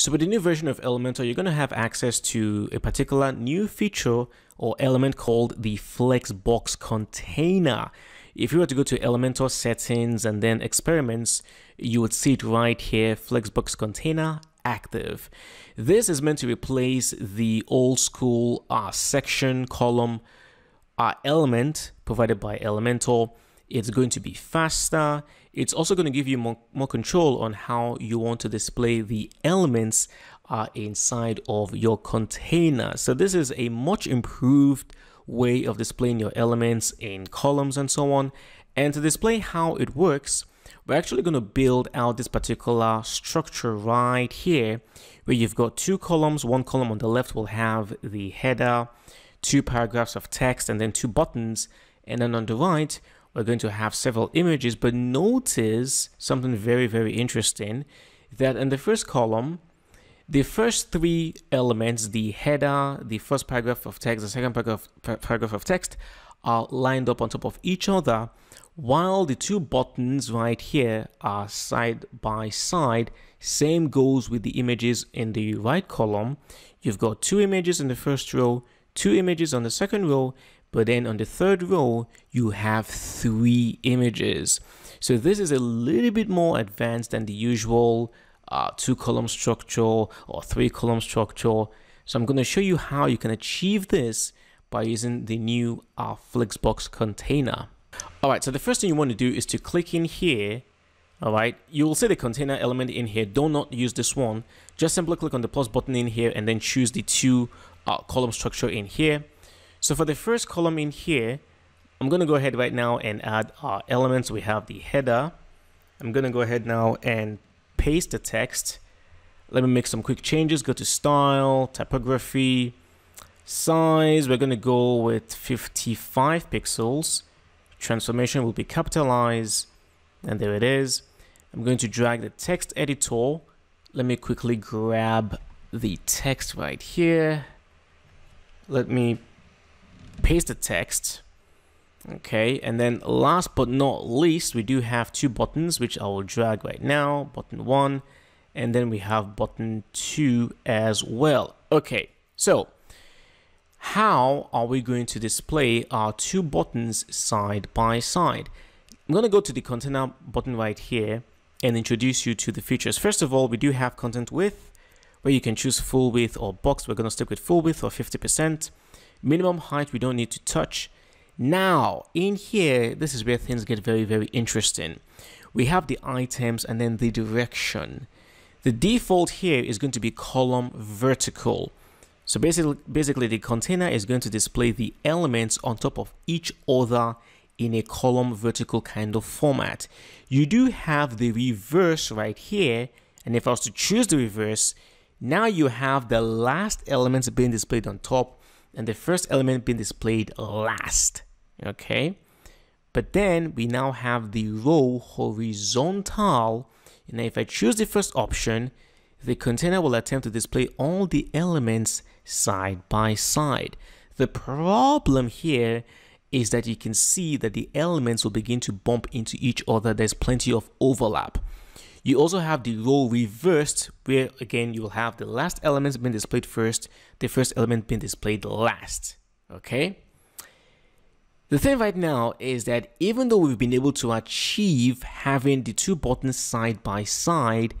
So with the new version of Elementor, you're going to have access to a particular new feature or element called the Flexbox container. If you were to go to Elementor settings and then experiments, you would see it right here, Flexbox container active. This is meant to replace the old school uh, section column uh, element provided by Elementor. It's going to be faster. It's also going to give you more, more control on how you want to display the elements uh, inside of your container. So this is a much improved way of displaying your elements in columns and so on. And to display how it works, we're actually going to build out this particular structure right here where you've got two columns. One column on the left will have the header, two paragraphs of text, and then two buttons. And then on the right, we're going to have several images, but notice something very, very interesting that in the first column, the first three elements, the header, the first paragraph of text, the second paragraph, paragraph of text, are lined up on top of each other, while the two buttons right here are side by side. Same goes with the images in the right column. You've got two images in the first row, two images on the second row, but then on the third row, you have three images. So this is a little bit more advanced than the usual uh, two column structure or three column structure. So I'm going to show you how you can achieve this by using the new uh, Flexbox container. All right, so the first thing you want to do is to click in here. All right, you will see the container element in here. Do not use this one. Just simply click on the plus button in here and then choose the two uh, column structure in here. So for the first column in here, I'm going to go ahead right now and add our elements. We have the header. I'm going to go ahead now and paste the text. Let me make some quick changes. Go to style, typography, size. We're going to go with 55 pixels. Transformation will be capitalized. And there it is. I'm going to drag the text editor. Let me quickly grab the text right here. Let me paste the text. Okay, and then last but not least, we do have two buttons, which I will drag right now, button one, and then we have button two as well. Okay, so how are we going to display our two buttons side by side? I'm going to go to the container button right here and introduce you to the features. First of all, we do have content width where you can choose full width or box. We're going to stick with full width or 50%. Minimum height we don't need to touch. Now, in here, this is where things get very, very interesting. We have the items and then the direction. The default here is going to be column vertical. So basically, basically the container is going to display the elements on top of each other in a column vertical kind of format. You do have the reverse right here. And if I was to choose the reverse, now you have the last elements being displayed on top and the first element being displayed last, okay? But then we now have the row horizontal, and if I choose the first option, the container will attempt to display all the elements side by side. The problem here is that you can see that the elements will begin to bump into each other. There's plenty of overlap. You also have the row reversed where again you will have the last elements being displayed first, the first element being displayed last. Okay? The thing right now is that even though we've been able to achieve having the two buttons side by side,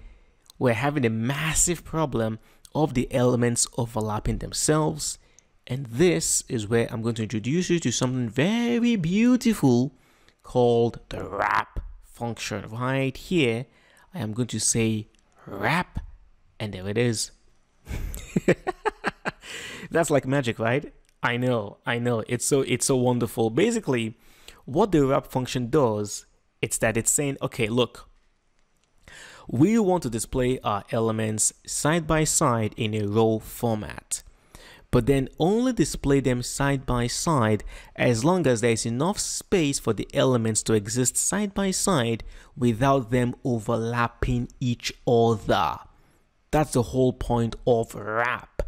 we're having a massive problem of the elements overlapping themselves. And this is where I'm going to introduce you to something very beautiful called the wrap function right here I am going to say wrap, and there it is. That's like magic, right? I know, I know. It's so it's so wonderful. Basically, what the wrap function does, it's that it's saying, okay, look, we want to display our elements side by side in a row format but then only display them side by side as long as there is enough space for the elements to exist side by side without them overlapping each other. That's the whole point of wrap.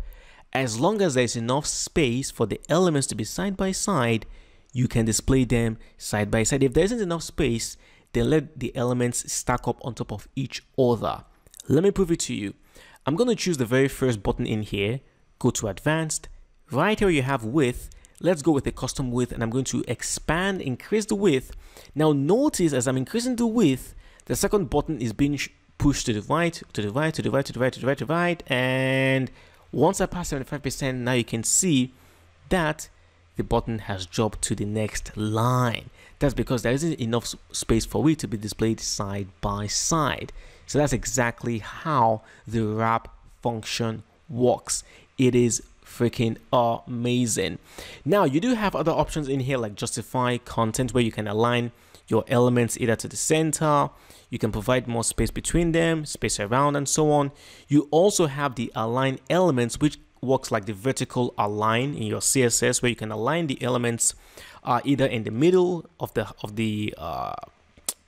As long as there is enough space for the elements to be side by side, you can display them side by side. If there isn't enough space, then let the elements stack up on top of each other. Let me prove it to you. I'm going to choose the very first button in here, go to advanced, right here you have width, let's go with a custom width and I'm going to expand, increase the width. Now notice as I'm increasing the width, the second button is being pushed to the right, to the right, to the right, to the right, to the right, to the right, and once I pass 75%, now you can see that the button has dropped to the next line. That's because there isn't enough space for it to be displayed side by side. So that's exactly how the wrap function works. It is freaking amazing. Now you do have other options in here like justify content where you can align your elements either to the center, you can provide more space between them, space around and so on. You also have the align elements which works like the vertical align in your CSS where you can align the elements uh, either in the middle of the of the uh,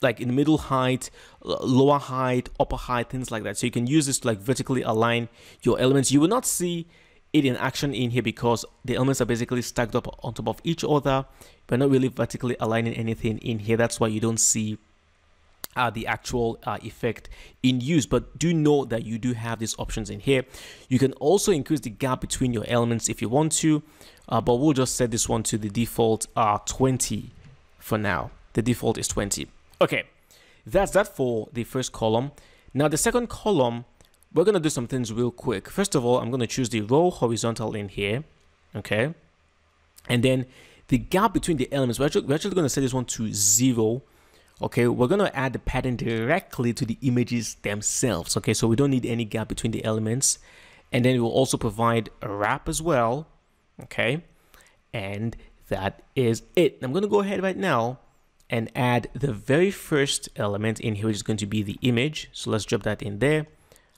like in middle height, lower height, upper height, things like that. So you can use this to like vertically align your elements. You will not see it in action in here because the elements are basically stacked up on top of each other. We're not really vertically aligning anything in here. That's why you don't see uh, the actual uh, effect in use but do know that you do have these options in here you can also increase the gap between your elements if you want to uh, but we'll just set this one to the default uh, 20 for now the default is 20 okay that's that for the first column. Now the second column we're going to do some things real quick. First of all i'm going to choose the row horizontal in here okay? And then the gap between the elements we're actually, we're actually going to set this one to zero okay? We're going to add the padding directly to the images themselves okay? So we don't need any gap between the elements. And then we'll also provide a wrap as well okay? And that is it. I'm going to go ahead right now and add the very first element in here which is going to be the image so let's drop that in there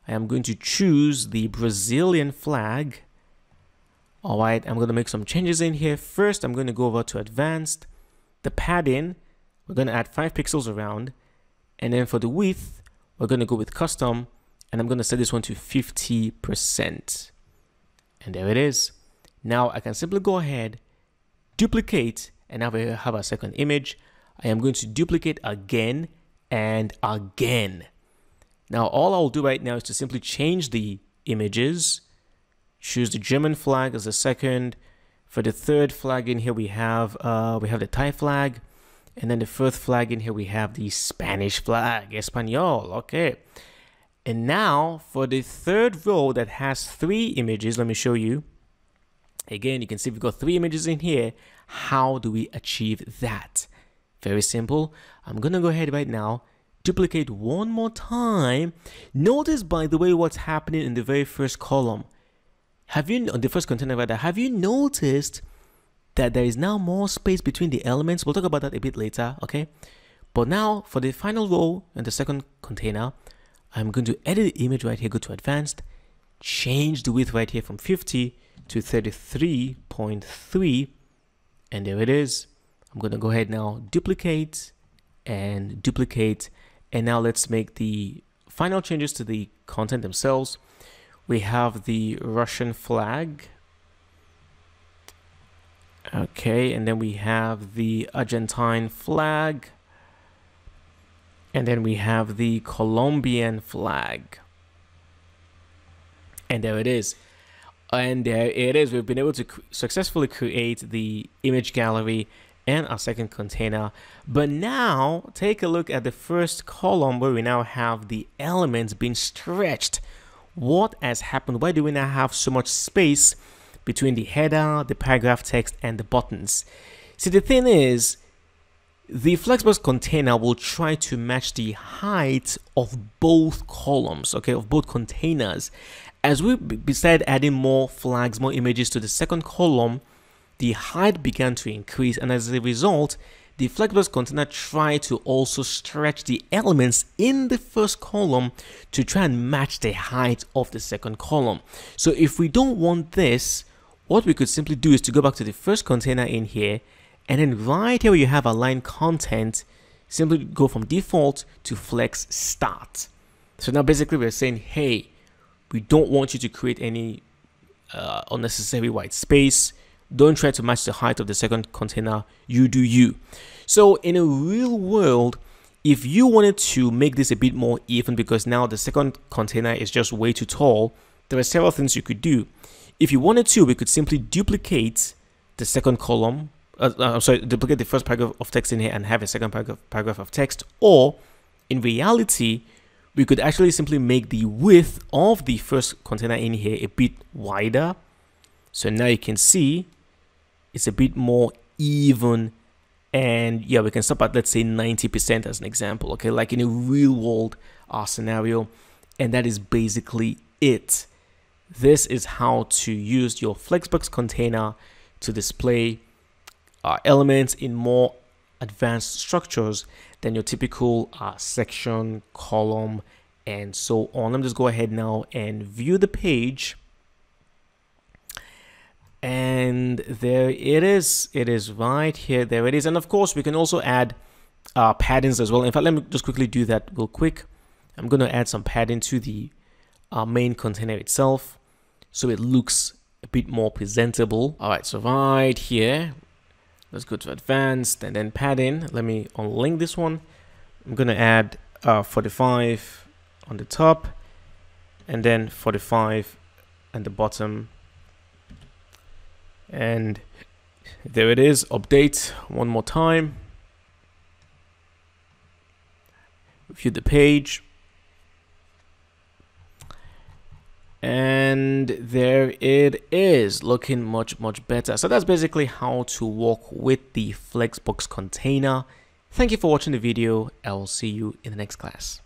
i am going to choose the brazilian flag all right i'm going to make some changes in here first i'm going to go over to advanced the padding we're going to add 5 pixels around. And then for the width, we're going to go with custom. And I'm going to set this one to 50%. And there it is. Now I can simply go ahead, duplicate, and now we have our second image. I am going to duplicate again and again. Now all I'll do right now is to simply change the images, choose the German flag as the second. For the third flag in here, we have uh, we have the Thai flag. And then the fourth flag in here, we have the Spanish flag, Espanol, okay. And now for the third row that has three images, let me show you. Again, you can see we've got three images in here. How do we achieve that? Very simple. I'm going to go ahead right now, duplicate one more time. Notice, by the way, what's happening in the very first column. Have you, on the first container rather, have you noticed that there is now more space between the elements. We'll talk about that a bit later, okay? But now for the final row and the second container, I'm going to edit the image right here, go to advanced, change the width right here from 50 to 33.3, and there it is. I'm going to go ahead now, duplicate and duplicate, and now let's make the final changes to the content themselves. We have the Russian flag Okay, and then we have the Argentine flag. And then we have the Colombian flag. And there it is. And there it is. We've been able to successfully create the image gallery and our second container. But now take a look at the first column where we now have the elements being stretched. What has happened? Why do we now have so much space between the header, the paragraph text, and the buttons. See, the thing is, the Flexbox container will try to match the height of both columns, okay, of both containers. As we beside adding more flags, more images to the second column, the height began to increase, and as a result, the Flexbox container tried to also stretch the elements in the first column to try and match the height of the second column. So if we don't want this, what we could simply do is to go back to the first container in here and then right here where you have align content, simply go from default to flex start. So now basically we're saying, hey, we don't want you to create any uh, unnecessary white space. Don't try to match the height of the second container. You do you. So in a real world, if you wanted to make this a bit more even because now the second container is just way too tall, there are several things you could do. If you wanted to, we could simply duplicate the second column, uh, uh, I'm sorry, duplicate the first paragraph of text in here and have a second paragraph, paragraph of text, or in reality, we could actually simply make the width of the first container in here a bit wider. So now you can see it's a bit more even and yeah we can stop at let's say 90% as an example okay? Like in a real world uh, scenario and that is basically it. This is how to use your flexbox container to display uh, elements in more advanced structures than your typical uh, section column and so on. Let me just go ahead now and view the page and there it is it is right here there it is. And of course we can also add uh, paddings as well. In fact let me just quickly do that real quick. I'm going to add some padding to the uh, main container itself so it looks a bit more presentable. All right so right here let's go to advanced and then padding. Let me unlink this one. I'm going to add uh, 45 on the top and then 45 and the bottom and there it is. Update one more time. View the page. And there it is looking much much better. So that's basically how to work with the flexbox container. Thank you for watching the video. I'll see you in the next class